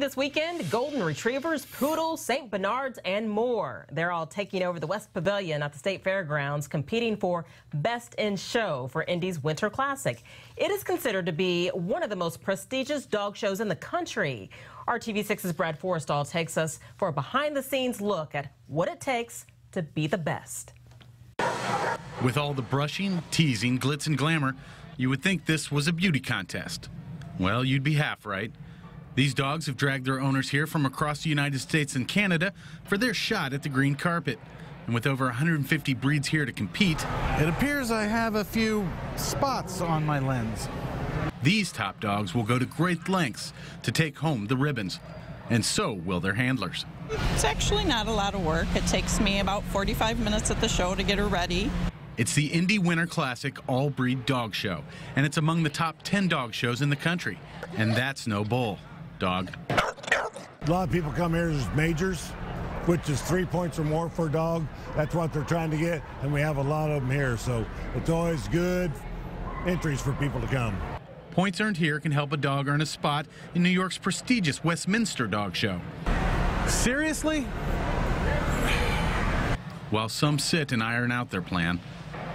This weekend, golden retrievers, poodles, St. Bernards, and more. They're all taking over the West Pavilion at the State Fairgrounds, competing for Best in Show for Indy's Winter Classic. It is considered to be one of the most prestigious dog shows in the country. RTV6's Brad Forestal takes us for a behind-the-scenes look at what it takes to be the best. With all the brushing, teasing, glitz, and glamour, you would think this was a beauty contest. Well, you'd be half right. These dogs have dragged their owners here from across the United States and Canada for their shot at the green carpet. And with over 150 breeds here to compete, it appears I have a few spots on my lens. These top dogs will go to great lengths to take home the ribbons, and so will their handlers. It's actually not a lot of work. It takes me about 45 minutes at the show to get her ready. It's the Indy Winter Classic All Breed Dog Show, and it's among the top 10 dog shows in the country. And that's no bull dog. A lot of people come here as majors, which is three points or more for a dog. That's what they're trying to get, and we have a lot of them here. So it's always good entries for people to come. Points earned here can help a dog earn a spot in New York's prestigious Westminster Dog Show. Seriously? While some sit and iron out their plan,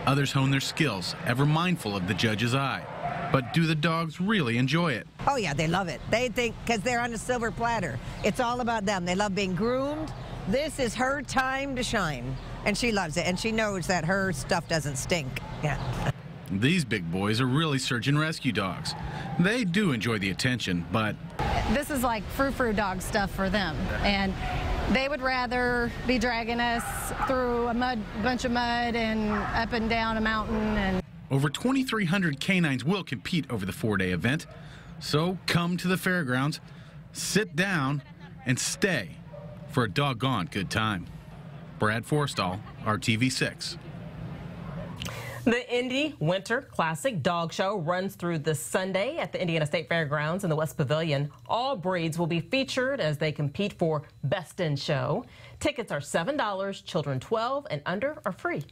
others hone their skills, ever mindful of the judge's eye. But do the dogs really enjoy it? Oh, yeah, they love it. They think, because they're on a silver platter. It's all about them. They love being groomed. This is her time to shine. And she loves it. And she knows that her stuff doesn't stink. Yeah. These big boys are really search and rescue dogs. They do enjoy the attention, but. This is like frou-frou dog stuff for them. And they would rather be dragging us through a mud, bunch of mud and up and down a mountain and over 2,300 canines will compete over the four-day event. So come to the fairgrounds, sit down, and stay for a doggone good time. Brad Forestal, RTV6. The Indy Winter Classic Dog Show runs through this Sunday at the Indiana State Fairgrounds in the West Pavilion. All breeds will be featured as they compete for Best in Show. Tickets are $7. Children 12 and under are free.